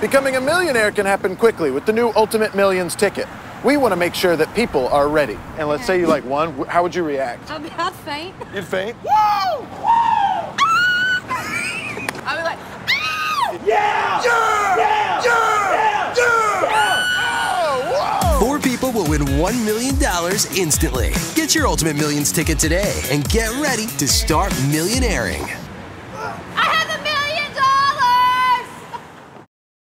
Becoming a millionaire can happen quickly with the new Ultimate Millions ticket. We want to make sure that people are ready. And let's say you like won, how would you react? I'd, I'd faint. You'd faint? Woo! I'd be like, Yeah! Yeah! Yeah! Yeah! Yeah! Oh, Four people will win $1 million instantly. Get your Ultimate Millions ticket today and get ready to start millionairing.